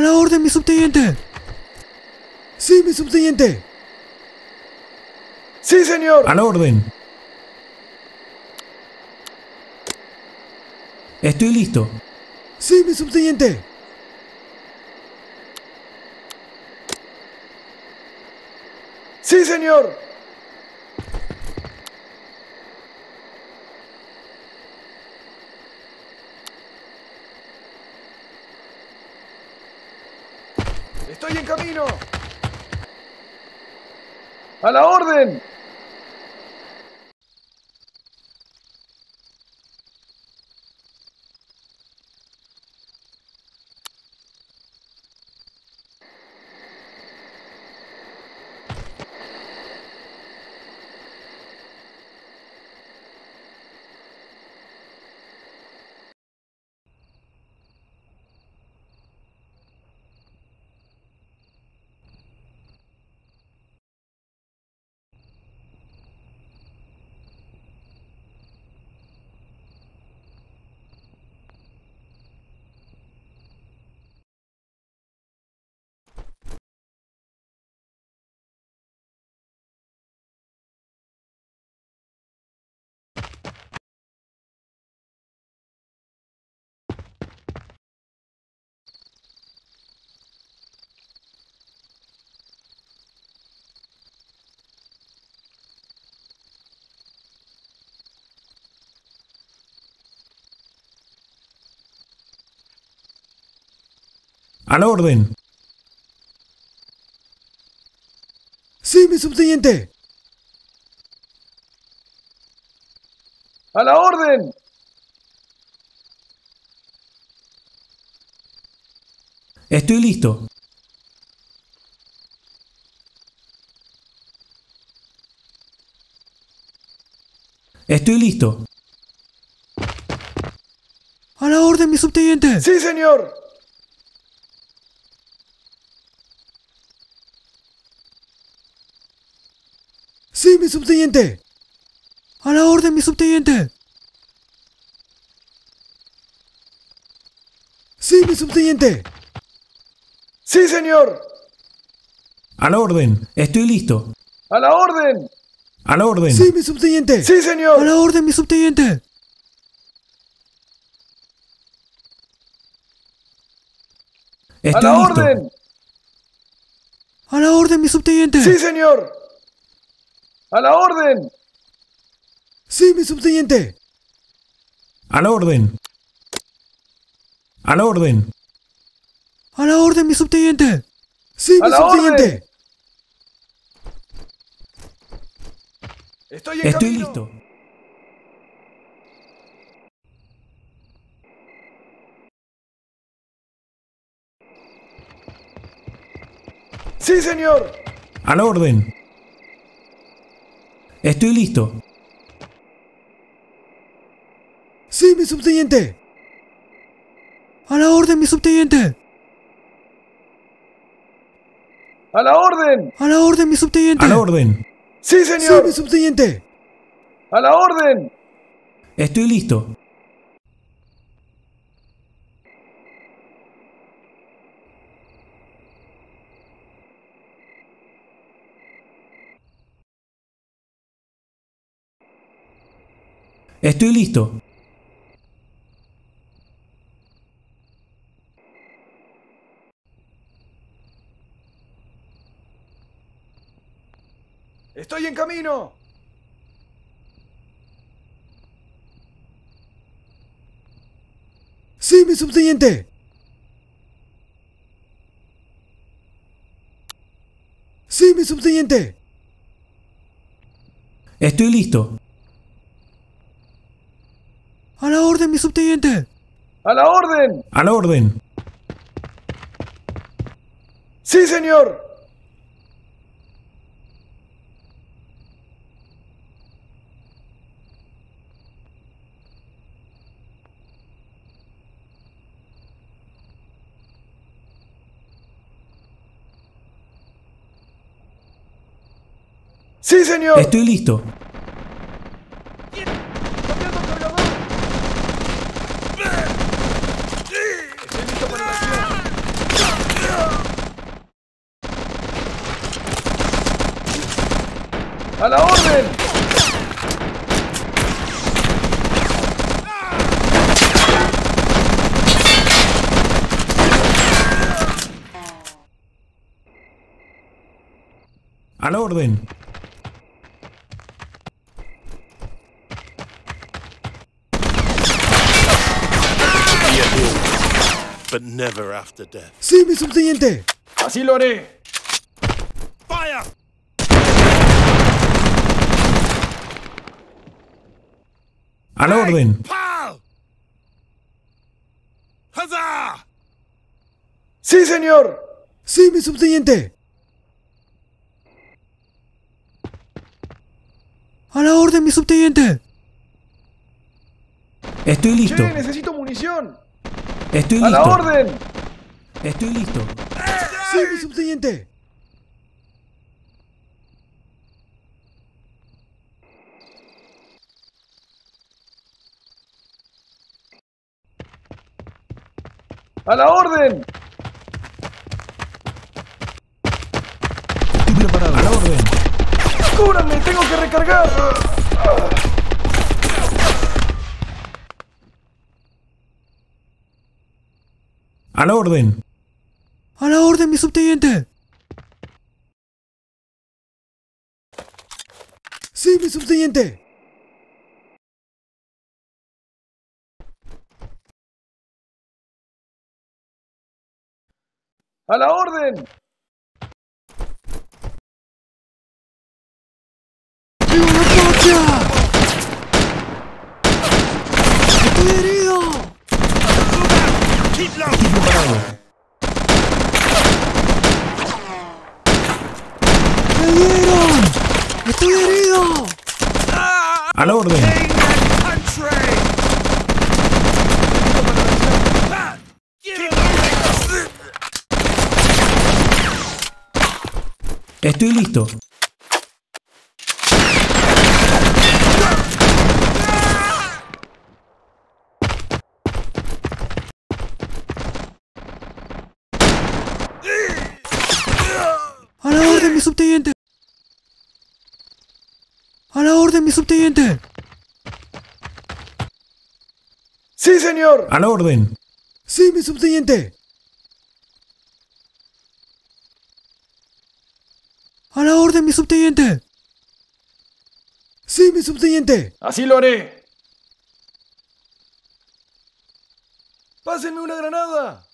la orden, mi subteniente. Sí, mi subteniente. Sí, señor. A la orden. Estoy listo. Sí, mi subteniente. Sí, señor. Estoy en camino. A la orden. A la orden. Sí, mi subteniente. A la orden. Estoy listo. Estoy listo. A la orden, mi subteniente. Sí, señor. Sí, mi subteniente. A la orden, mi subteniente. Sí, mi subteniente. Sí, señor. A la orden. Estoy listo. A la orden. A la orden. Sí, mi subteniente. Sí, A señor. la orden, mi subteniente. A Estoy la listo. orden. A la orden, mi subteniente. Sí, señor. A la orden. Sí, mi subteniente. A la orden. A la orden. A la orden, mi subteniente. Sí, mi subteniente. Estoy en Estoy camino. listo. Sí, señor. A la orden. Estoy listo. Sí, mi subteniente. A la orden, mi subteniente. A la orden. A la orden, mi subteniente. A la orden. Sí, Sí, señor. mi subteniente. A la orden. Estoy listo. Estoy listo. Estoy en camino. Sí, mi subteniente. Sí, mi subteniente. Estoy listo. A la orden, mi subteniente. A la orden. A la orden. Sí, señor. Sí, señor. Estoy listo. Cambiando cargador. Estoy listo para la acción. ¡A la orden! A la orden. But never after death. Sí, mi subteniente. Así lo haré. Fire! A la orden. ¡Sí, señor! Sí, mi subteniente. A la orden, mi subteniente. Estoy listo. Che, necesito munición. Estoy ¡A la listo. orden! Estoy listo. Sí, mi subteniente. ¡A la orden! Estoy preparado. A la orden. ¡Cúbranme! ¡Tengo que recargar! A la orden. A la orden, mi subteniente. Sí, mi subteniente. ¡A la orden! ¡Viva la patria! ¡Estoy herido! ¡Me dieron! ¡Estoy herido! A la orden. Estoy listo. ¡A la orden, mi subteniente! ¡A la orden, mi subteniente! ¡Sí, señor! A la orden. Sí, mi subteniente. A la orden, mi subteniente. Sí, mi subteniente. Así lo haré. ¡Pásenme una granada!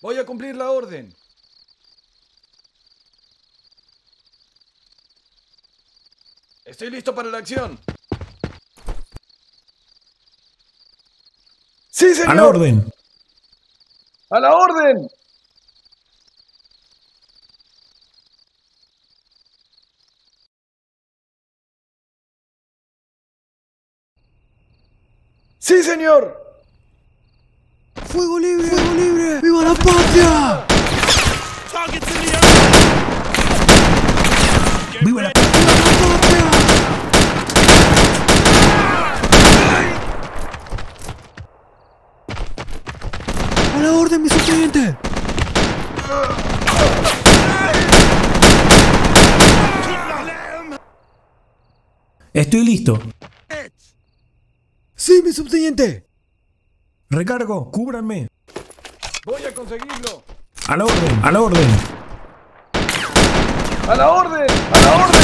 Voy a cumplir la orden. Estoy listo para la acción. ¡Sí, señor! A la orden. ¡A la orden! ¡Sí, señor! ¡Fuego libre! ¡Fuego libre! ¡Viva la patria! Targets in the air! Viva la ¡Viva la patria! ¡A la orden, mi subteniente! Estoy listo. Sí, mi subteniente. Recargo. Cúbranme. Voy a conseguirlo. A la orden. A la orden. ¡A la orden! ¡A la orden!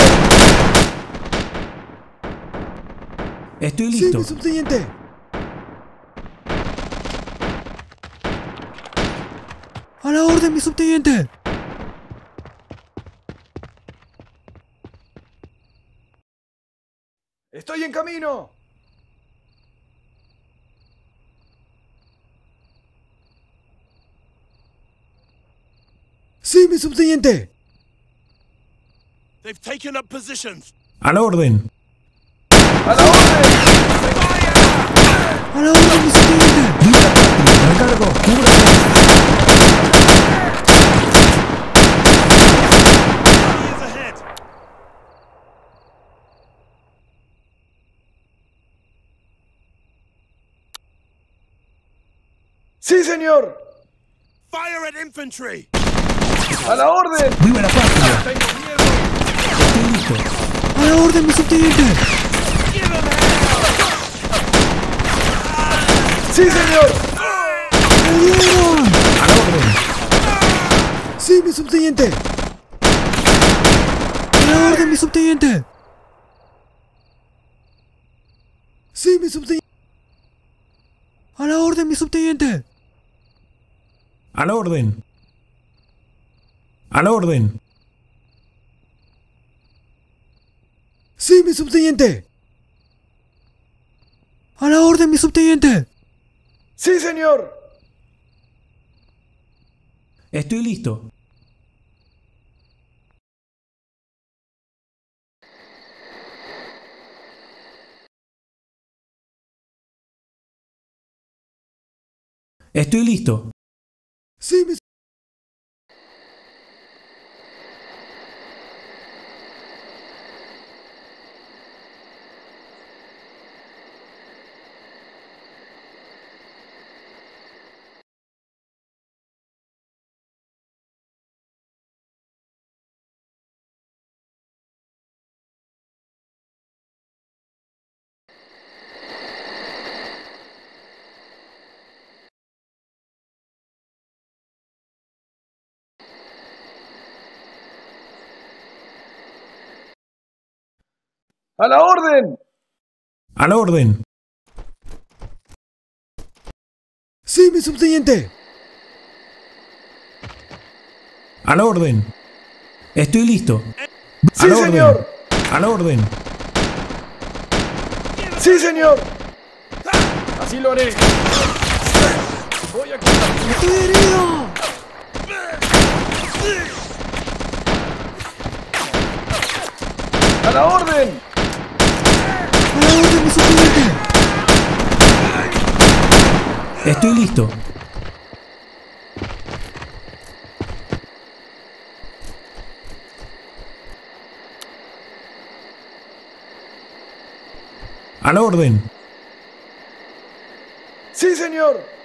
Estoy Sí, listo. mi subteniente. A la orden, mi subteniente. ¡Estoy en camino! Sí, mi subteniente. They've taken up positions. A la orden. ¡A la orden! A la orden, mi subteniente. Viva patria. Recargo. ¡Sí, señor. Fire at infantry! A la orden. ¡Viva la patria! Tengo miedo. ¡A la orden, mi subteniente! Sí, señor. A la orden. ¡Sí, mi subteniente! ¡A la orden, mi subteniente! ¡Sí, mi subteniente! ¡A la orden, mi subteniente! A la orden. A la orden. ¡Sí, mi subteniente! ¡A la orden, mi subteniente! Sí, señor. Estoy listo. Estoy listo. ¡Sí, mi A la orden. A la orden. ¡Sí, mi subteniente! A la orden. Estoy listo. A Sí, la orden. señor. A la orden. Sí, señor. Así lo haré. Voy a ¡Estoy herido! A la orden. ¡A la orden, mi subteniente! Estoy listo. A la orden. Sí, señor.